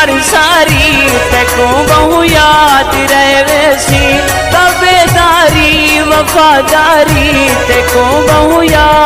उम्र सारी तेको बहु याद रहवेसी तबेदारी वफादारी तेको बहु याद